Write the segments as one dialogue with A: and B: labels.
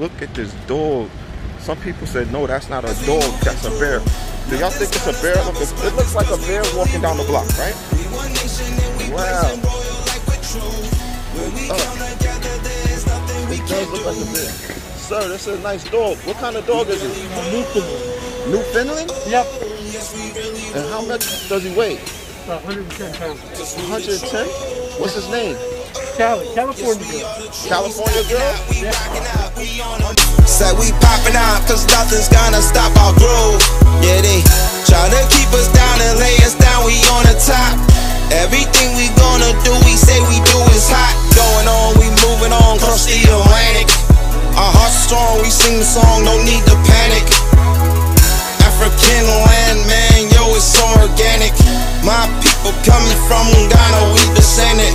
A: look at this dog. Some people said, no, that's not a dog, that's a bear. Do y'all think it's a bear? Look, it looks like a bear walking down the block, right? Wow. It does look like a bear. Sir, that's a nice dog. What kind of dog is it?
B: Newfoundland.
A: Newfoundland?
B: Yep.
A: And how much does he weigh?
B: About 110 pounds.
A: 110? What's his name?
B: Cali, California girl.
A: California girl?
C: Said we on the top. We popping out cause nothing's gonna stop our groove. Yeah, they try to keep us down and lay us down, we on the top. Everything we gonna do, we say we do is hot. Going on, we moving on across the Atlantic. Our hearts strong, we sing the song, no need to panic. African land, man, yo, it's so organic. My people coming from Ghana, we descended.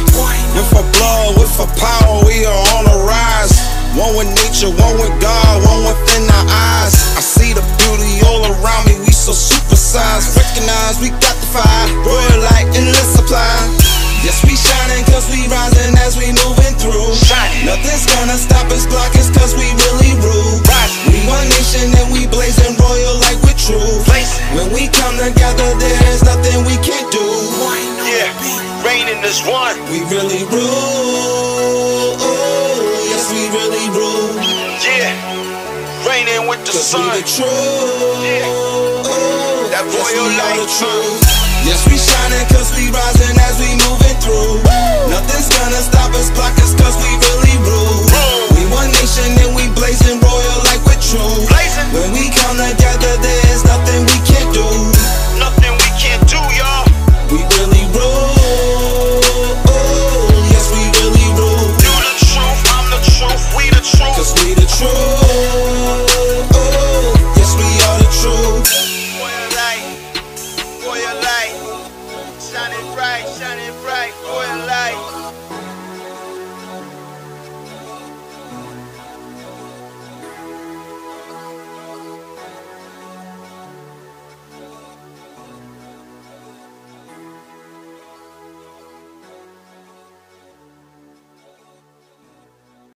C: With our blood, with our power, we are on the rise. One with nature, one with God, one within our eyes. I see the beauty all around me, we so supersized. Recognize we got the fire, royal light, endless supply. Yes, we shining cause we rising as we moving through. Shining. Nothing's gonna stop us, block us cause we really rule. Rising. We one nation and we blazing royal like we're true. When we come together, there's nothing we can't do.
D: Yeah, raining is one.
C: We really rule. Yes, we really rule.
D: Yeah, raining with the
C: Cause we the truth.
D: That
C: Yes,
D: royal
C: we
D: light.
C: the truth. Yes, we
D: shining